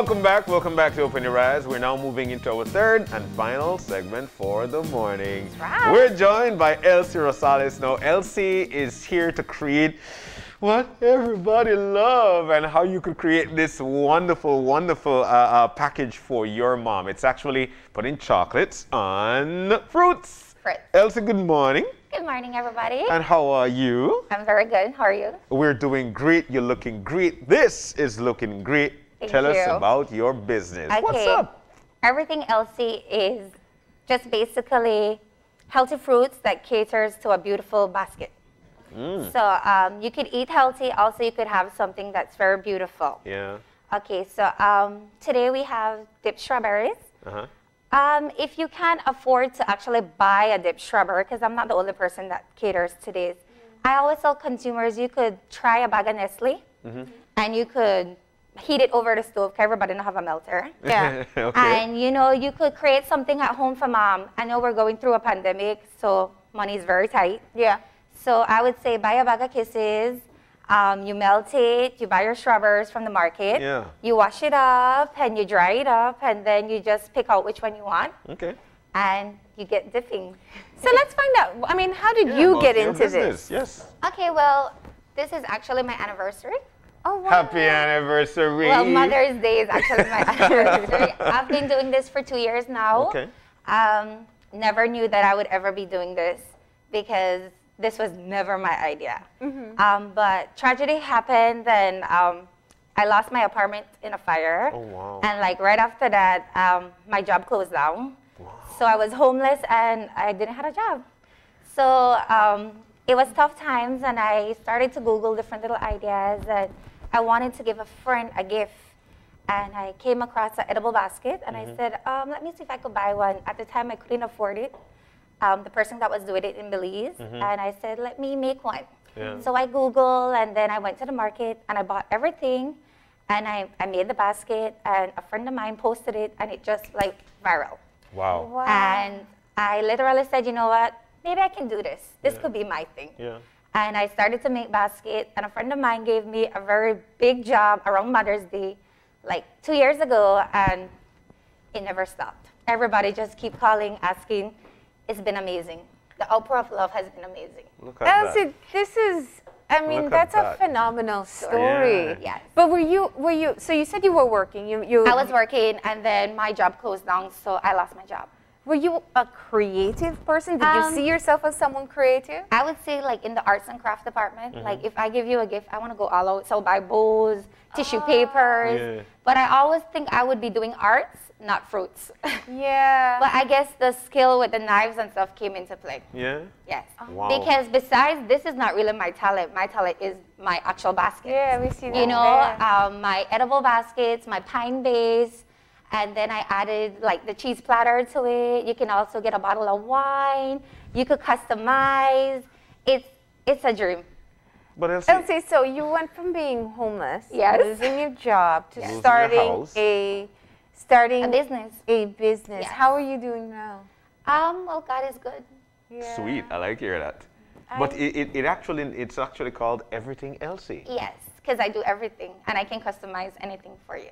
Welcome back. Welcome back to Open Your Eyes. We're now moving into our third and final segment for the morning. right. We're joined by Elsy Rosales. Now, Elsy is here to create what everybody love and how you could create this wonderful, wonderful uh, uh, package for your mom. It's actually putting chocolates on fruits. Fruits. Elsy, good morning. Good morning, everybody. And how are you? I'm very good. How are you? We're doing great. You're looking great. This is looking great. Thank Tell us about your business. What's up? Everything Elsy is just basically healthy fruits that caters to a beautiful basket. Mm. So um, you could eat healthy. Also, you could have something that's very beautiful. Yeah. Okay, so um, today we have dipped strawberries. Uh-huh. Um, if you can't afford to actually buy a dipped strawberry, because I'm not the only person that caters to this, I always tell consumers you could try a bag of Nestle and you could heat it over the stove because everybody don't have a melter. Yeah. Okay. And you know, you could create something at home for mom. I know we're going through a pandemic, so money is very tight. Yeah. So I would say buy a bag of kisses. Um, you melt it. You buy your strawberries from the market. Yeah. You wash it up and you dry it up, and then you just pick out which one you want, Okay. and you get dipping. So let's find out. I mean, how did Yeah, you about get your into business. this? Yes. Okay, well, this is actually my anniversary. Oh, wow. Happy anniversary. Well, Mother's Day is actually my anniversary. I've been doing this for two years now. Okay. Um, never knew that I would ever be doing this because this was never my idea. Mm-hmm. Um, but tragedy happened, and um, I lost my apartment in a fire. Oh, wow. And like right after that, um, my job closed down. Wow. So I was homeless and I didn't have a job. So um, it was tough times, and I started to Google different little ideas. And I wanted to give a friend a gift, and I came across an edible basket, and Mm-hmm. I said, um, "Let me see if I could buy one." At the time, I couldn't afford it. Um, the person that was doing it in Belize, and I said, "Let me make one." Mm-hmm. Yeah. So I Googled, and then I went to the market, and I bought everything, and I, I made the basket, and a friend of mine posted it, and it just like viral. Wow. Wow. And I literally said, you know what? Maybe I can do this. This could be my thing. Yeah. And I started to make basket, and a friend of mine gave me a very big job around Mother's Day, like two years ago, and it never stopped. Everybody just keep calling, asking. It's been amazing. The outpour of love has been amazing. Look at Elsy, that. this is, I mean, Look that's a that. phenomenal story. Yeah. Yes. But were you, were you, so you said you were working. You, you, I was working, and then my job closed down, so I lost my job. Were you a creative person? Did you Um, see yourself as someone creative? I would say like in the arts and craft department, Mm-hmm. like if I give you a gift, I want to go all out. So buy bows, tissue papers. Yeah. But I always think I would be doing arts, not fruits. Yeah. but I guess the skill with the knives and stuff came into play. Yeah. Yes. Wow. Because besides, this is not really my talent. My talent is my actual basket. yeah, we see that. You know, um, my edible baskets, my pine base, and then I added like the cheese platter to it. You can also get a bottle of wine. You could customize. It's it's a dream. But Elsy, Elsy, so you went from being homeless, Yes. losing your job, to Yes. Starting a starting A business. a business. Yes. How are you doing now? Um, well, God is good. Yeah. sweet. I like hear that. But it, it, it actually it's actually called Everything Elsy. Yes, because I do everything and I can customize anything for you.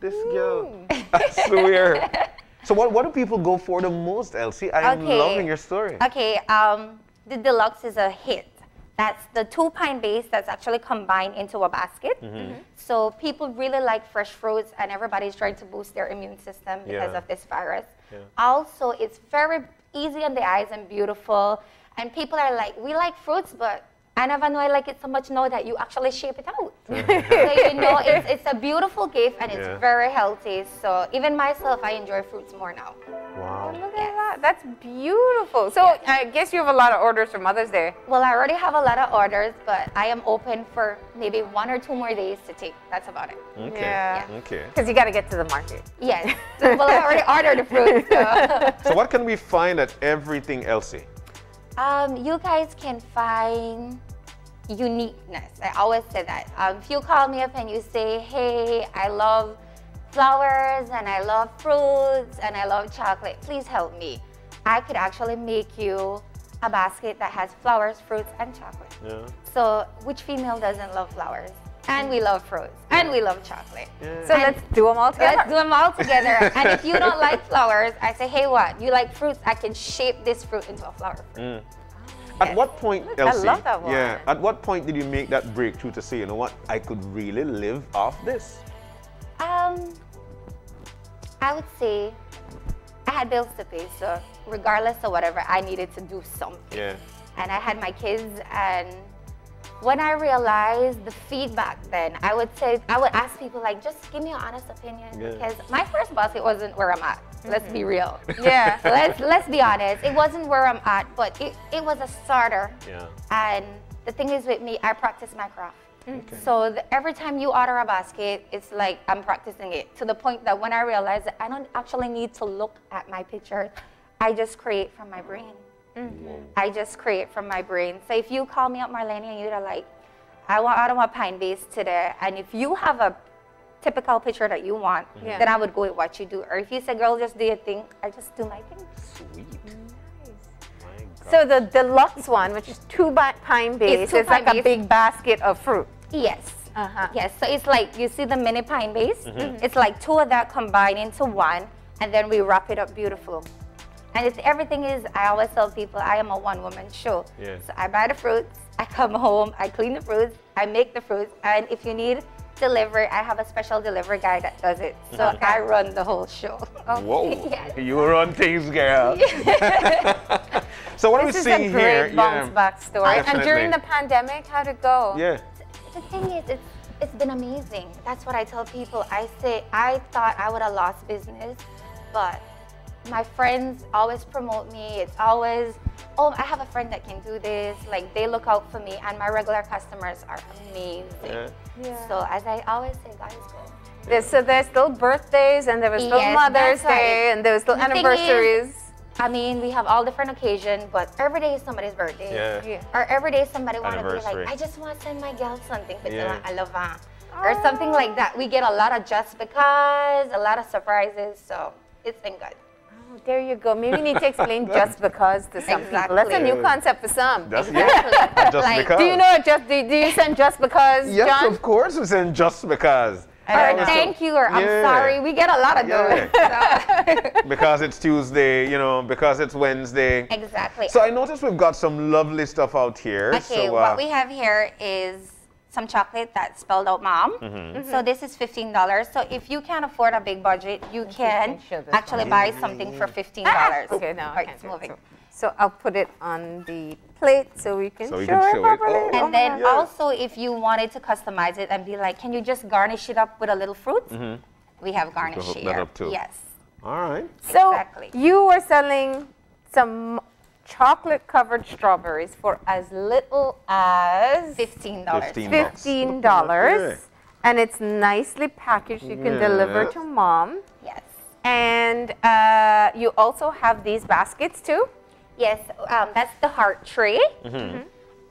This girl. I swear. So what, what do people go for the most, Elsy? I'm Okay. loving your story. Okay, um, the deluxe is a hit. That's the two pine base that's actually combined into a basket. Mm-hmm. So people really like fresh fruits, and everybody's trying to boost their immune system because Yeah. of this virus. Yeah. Also, it's very easy on the eyes and beautiful. And people are like, we like fruits, but I never know I like it so much now that you actually shape it out. so you know, it's, it's a beautiful gift and it's Yeah. very healthy. So even myself, I enjoy fruits more now. Wow. Oh, look at that. That's beautiful. So I guess you have a lot of orders for Mother's Day. Well, I already have a lot of orders, but I am open for maybe one or two more days to take. That's about it. Okay. Yeah. Okay. Because you got to get to the market. Yes. well, I already ordered the fruit. So. So what can we find at Everything Elsy? Um, you guys can find uniqueness. I always say that. Um, if you call me up and you say, hey, I love flowers and I love fruits and I love chocolate, please help me. I could actually make you a basket that has flowers, fruits, and chocolate. Yeah. So, which female doesn't love flowers? And we love fruits, and we love chocolate. So And let's do them all together. Let's do them all together. and if you don't like flowers, I say, hey, what? You like fruits? I can shape this fruit into a flower. fruit. At what point, I Elsy? love that Yeah. At what point did you make that breakthrough to say, you know what, I could really live off this? Um, I would say I had bills to pay, so regardless of whatever, I needed to do something. Yeah. And I had my kids, and when I realized the feedback, then I would say I would ask people like, just give me an honest opinion, Yeah. because my first basket wasn't where I'm at. Let's be mm-hmm. real. Yeah. let's let's be honest. It wasn't where I'm at, but it, it was a starter. Yeah. And the thing is with me, I practice my craft. Mm. Okay. So the, every time you order a basket, it's like I'm practicing it to the point that when I realize that I don't actually need to look at my picture, I just create from my brain. I just create from my brain. So if you call me up, Marlene, and you're like, I want I don't want pine base today, and if you have a typical picture that you want, Yeah. then I would go with what you do. Or if you say, girl, just do your thing, I just do my thing. Sweet. So the deluxe one, which is two pine base, is like a big basket of fruit. Yes. Uh-huh. Yes. So it's like you see the mini pine base. Mm-hmm. It's like two of that combined into one, and then we wrap it up beautiful. And it's everything is. I always tell people I am a one woman show. Yeah. So I buy the fruits, I come home, I clean the fruits, I make the fruits, and if you need delivery, I have a special delivery guy that does it. So Mm-hmm. I run the whole show. Whoa. Yes. You run things, girl. so what This are we seeing here? This is a great here? bounce back story. And during the pandemic, how'd it go? Yeah. The thing is, it's, it's been amazing. That's what I tell people. I say, I thought I would have lost business, but my friends always promote me. It's always, oh, I have a friend that can do this. Like, they look out for me, and my regular customers are amazing. Yeah. Yeah. So, as I always say, God is good. There's, so there's still birthdays, and there was still Yes, Mother's that's right. Day, and there was still The thing is- anniversaries. I mean, we have all different occasions, but every day is somebody's birthday. Yeah. Yeah. Or every day somebody want to be like, I just want to send my gal something, but Yeah. I love her. Or something like that. We get a lot of just because, a lot of surprises, so it's been good. There you go. Maybe we need to explain just because to some people. That's a new concept for some. That's Exactly. yeah. Just Like, because. Do you know it just do, do you send just because, Yes, John? of course we saying just because. Or thank you, or I'm Yeah. sorry. We get a lot of those. so- because it's Tuesday, you know, because it's Wednesday. exactly. So I noticed we've got some lovely stuff out here. Okay, so, uh, what we have here is some chocolate that spelled out mom. Mm-hmm. So this is $15. So if you can't afford a big budget, you can can show actually buy something for $15. Okay, now I Right, can't it's do it. moving. So, so I'll put it on the plate so we can So we show can it show it. properly. Oh. And then yeah. also, if you wanted to customize it and be like, can you just garnish it up with a little fruit? We have garnish Mm-hmm. here. that up too. Yes. All right. So Exactly. you were selling some chocolate covered strawberries for as little as $15. 15 bucks. fifteen dollars. And it's nicely packaged. You can deliver to mom. Yes. And uh, you also have these baskets too. Yes, um, that's the heart tray. Mm-hmm.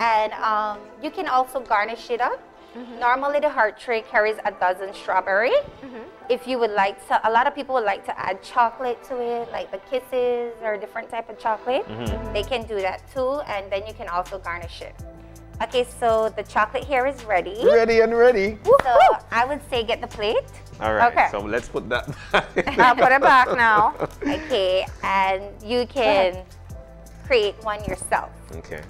And um, you can also garnish it up. Mm-hmm. Normally, the heart tray carries a dozen strawberry. Mm-hmm. If you would like to, a lot of people would like to add chocolate to it, like the kisses or different type of chocolate. Mm-hmm. They can do that too, and then you can also garnish it. Okay, so the chocolate here is ready. Ready and ready. So I would say get the plate. All right. Okay. So let's put that. I'll put it back now. Okay, and you can create one yourself. okay.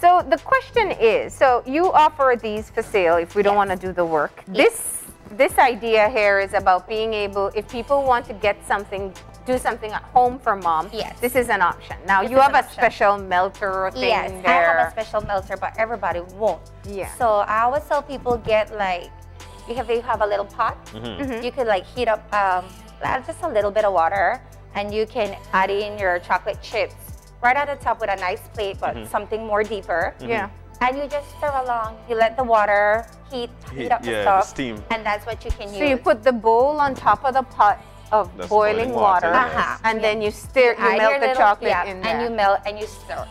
So the question is, so you offer these for sale if we don't Yes. want to do the work. Yes. This this idea here is about being able, if people want to get something, do something at home for mom. Yes. This is an option. Now This you have a option. special melter thing Yes, I have a special melter, but everybody won't. Yeah. So I always tell people get like, you have you have a little pot. Mm-hmm. You could like heat up um, just a little bit of water, and you can add in your chocolate chips right at the top with a nice plate, but Mm-hmm. something more deeper. yeah. And you just stir along. You let the water heat, heat, Heat- up the yeah, the stuff, steam. and that's what you can use. So you put the bowl on top of the pot of That's boiling, boiling water, water. Uh-huh. and then you stir, you add melt the little- chocolate yeah, in there. and you melt and you stir.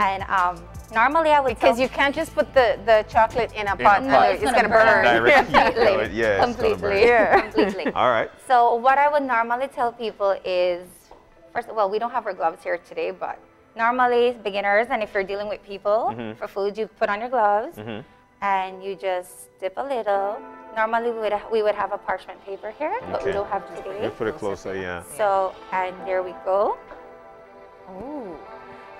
And um, normally I would because tell you can't just put the, the chocolate in a a pot. pot. and No, it's, it's gonna, gonna burn. burn. Direct heat completely, to it, yeah, it's gonna completely, burn. Yeah. completely. All right. So what I would normally tell people is, first of all, we don't have our gloves here today, but normally beginners, and if you're dealing with people Mm-hmm. for food, you put on your gloves. and you just dip a little. Normally we would we would have a parchment paper here, but we don't have today. You put it closer, yeah. So and there we go. Ooh.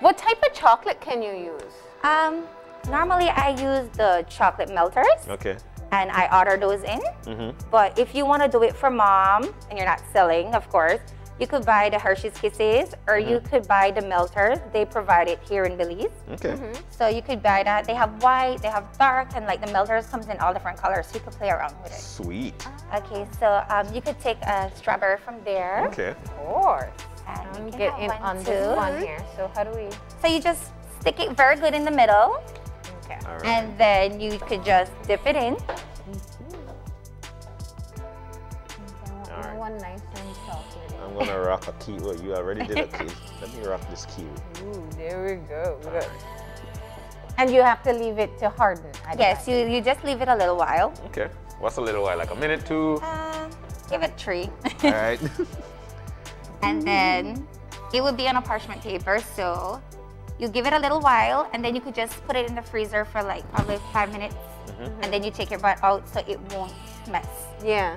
What type of chocolate can you use? Um, normally I use the chocolate melters Okay. and I order those in. Mm-hmm. But if you want to do it for mom and you're not selling, of course, you could buy the Hershey's Kisses or you Mm-hmm. could buy the melters. They provide it here in Belize. Okay. So you could buy that. They have white, they have dark, and like the melters comes in all different colors. So you could play around with it. Sweet. Okay, so um, you could take a strawberry from there. Okay. Of course. And you I'm can getting have on one this one here. So how do we? So you just stick it very good in the middle, Okay. All right. and then you could just dip it in. All right. One nice and chocolatey. I'm gonna rock a key. Well, you already did a key. Let me rock this key. Ooh, there we go. Good. And you have to leave it to harden. I Yes, you, you just leave it a little while. Okay. What's a little while? Like a minute, two? Uh, give it three. All right. and then it would be on a parchment paper. So you give it a little while, and then you could just put it in the freezer for like probably five minutes, and then you take your butt out so it won't mess. Yeah.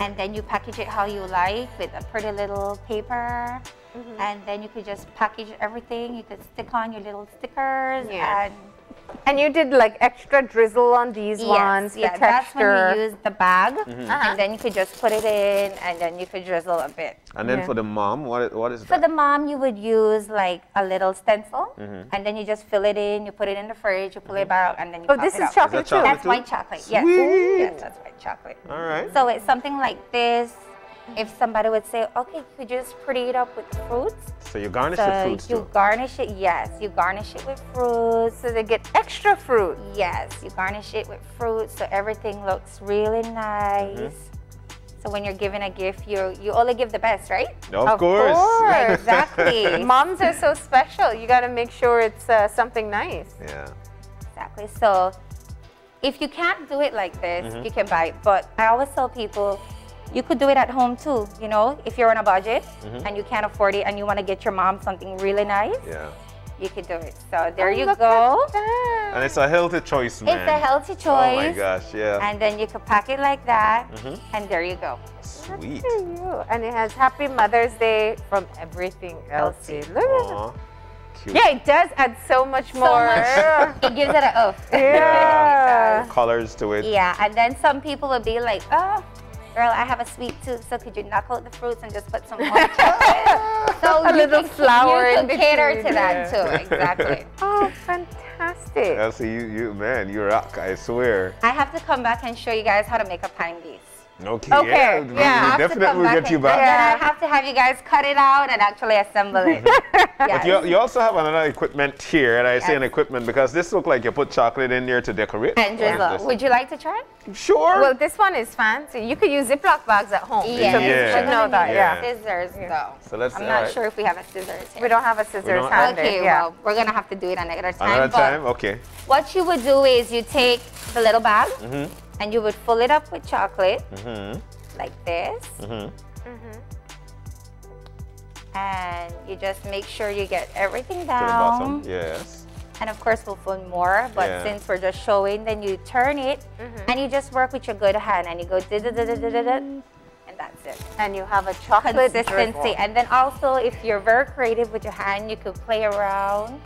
And then you package it how you like with a pretty little paper. Mm-hmm. And then you could just package everything. You could stick on your little stickers Yeah. and And you did like extra drizzle on these ones, the yeah, that's when texture. you use the bag, Uh-huh. and then you could just put it in, and then you could drizzle a bit. And then Yeah. for the mom, what is, what is For that? the mom, you would use like a little stencil, Mm-hmm. and then you just fill it in. You put it in the fridge. You pull it out, and then you. Oh, this it is out. chocolate Is that too. chocolate? That's white chocolate. Yes. Sweet. Yes, that's white chocolate. All right. So it's something like this. If somebody would say, "Okay, could you just pretty it up with fruits?" So you garnish the So fruits you too. garnish it. Yes, you garnish it with fruits. So they get extra fruit. Yes, you garnish it with fruits so everything looks really nice. Mm-hmm. So when you're giving a gift, you you only give the best, right? Of, Of course. course. Exactly. Moms are so special. You got to make sure it's uh, something nice. yeah. exactly. So if you can't do it like this, Mm-hmm. you can buy it. But I always tell people, you could do it at home too. You know, if you're on a budget Mm-hmm. and you can't afford it and you want to get your mom something really nice, Yeah. you could do it. So there Oh, you go. And it's a healthy choice, man. It's a healthy choice. Oh my gosh, yeah. And then you could pack it like that, Mhm. and there you go. Sweet. You. And it has Happy Mother's Day from Everything Elsy. Look at that. Cute. Yeah, it does add so much more. So more. much. it gives it a oof. Yeah. Colors to it. Yeah, and then some people would be like, oh, girl, I have a sweet tooth, so could you knock out the fruits and just put some more chocolate? so A little could- flour you in could cater between, to that yeah. too, exactly. Oh, fantastic. Elsy, you, you, man, you rock, I swear. I have to come back and show you guys how to make a pine beef. Okay, Okay, yeah, we- yeah, we I have to definitely come will get you back. Yeah. I have to have you guys cut it out and actually assemble it. But you, you also have another equipment here, and I say an equipment because this looks like you put chocolate in there to decorate. and drizzle. this? Would you like to try? Sure. Well, this one is fancy. You could use Ziploc bags at home. Yes. So you Yeah. should know that, Yeah. yeah. Scissors, though. So let's- I'm not right. sure if we have a scissors here. We don't have a scissors don't- Okay, yeah. well, we're gonna have to do it another time. Another time? Okay. What you would do is you take the little bag Mm-hmm. And you would fill it up with chocolate Mm-hmm. like this. Mm-hmm. And you just make sure you get everything To the bottom. down. Yes. And of course, we'll fill more, but Yeah. since we're just showing, then you turn it and you just work with your good hand and you go da da da da da da da, and that's it. And you have a chocolate Consistency. And then also, if you're very creative with your hand, you could play around.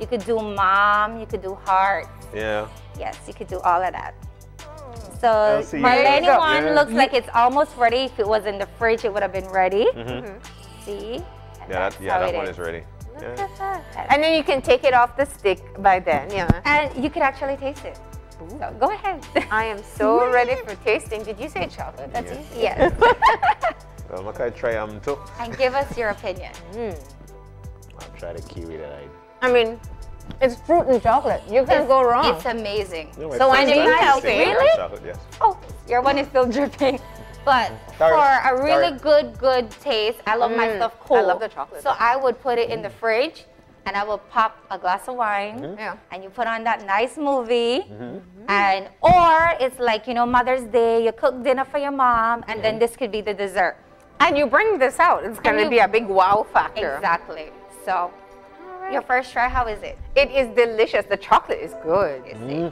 You could do mom, you could do heart. Yeah. Yes, you could do all of that. So Elsy, you- Marlene There you go. one Yeah. looks like it's almost ready. If it was in the fridge, it would have been ready. Mm-hmm. See? And Yeah, that, yeah, that one is ready. Yeah. And then you can take it off the stick by then, yeah. And you could actually taste it. So go ahead. I am so ready for tasting. Did you say chocolate? That's Yeah. easy. yes. Well, I'm gonna try um too. and give us your opinion. I'll try the kiwi that I. I mean, it's fruit and chocolate. You can't go wrong. It's amazing. No, my So first I know time you tasting healthy. Really? chocolate, yes. Oh, your one is still dripping. But Sorry. for a really Sorry. good, good taste, I love my Mm, stuff I love the chocolate. So I would put it in the fridge and I will pop a glass of wine Mm-hmm. Yeah. and you put on that nice movie. Mhm. And or it's like, you know, Mother's Day, you cook dinner for your mom and then this could be the dessert. And you bring this out. It's going to be a big wow factor. Exactly. So Your first try, how is it? It is delicious. The chocolate is good.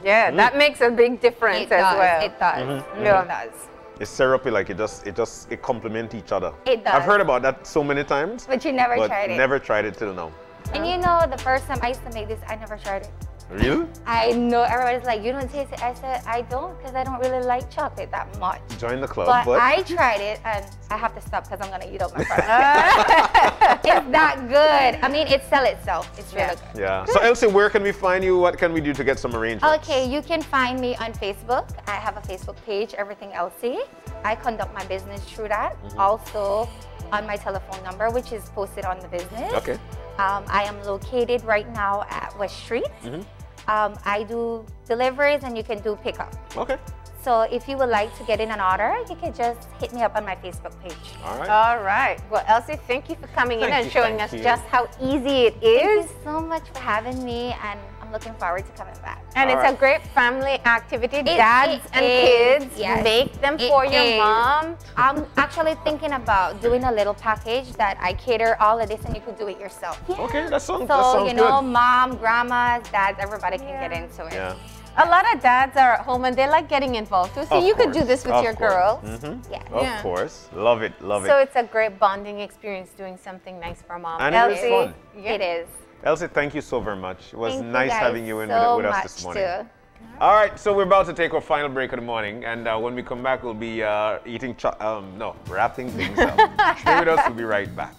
Yeah, that makes a big difference It as does. well. It does. Mm-hmm. Yeah. It does. It's syrupy, like it just, it just, it complement each other. It does. I've heard about that so many times, But you never but tried it. never tried it till now. And you know, the first time I used to make this, I never tried it. Really? I know everybody's like, you don't taste it. I said, I don't because I don't really like chocolate that much. Join the club, But, but, I tried it and I have to stop because I'm going to eat up my product. it's that good. I mean, it sells itself. It's really Yeah. good. yeah. So Elsy, where can we find you? What can we do to get some arrangements? Okay, you can find me on Facebook. I have a Facebook page, Everything Elsy. I conduct my business through that. Mm-hmm. Also, on my telephone number, which is posted on the business. Okay. Um, I am located right now at West Street. Mm-hmm. Um, I do deliveries and you can do pickup. Okay. So if you would like to get in an order, you can just hit me up on my Facebook page. All right. All right. Well, Elsy, thank you for coming in Thank and you, showing us you. just how easy it is. Thank you so much for having me, and I'm looking forward to coming back. And All it's right. a great family activity. It- Dads it and is, kids, yes. make them It for your mom. I'm actually thinking about doing a little package that I cater all of this, and you could do it yourself. Okay, that sounds, So that sounds you know, good. mom, grandmas, dads, everybody can get into it. Yeah. A lot of dads are at home and they like getting involved too. So Of you could do this with of your course. girls. Mhm. Yeah. Of Yeah. course. Love it. Love So it. So it's a great bonding experience doing something nice for mom. And it was Elsy, fun. yeah. It is. Elsy, thank you so very much. It was Thank nice guys having you in so with, with us this morning. too. All right, so we're about to take our final break of the morning, and uh, when we come back, we'll be uh, eating, um, no, wrapping things up. Stay with us, we'll be right back.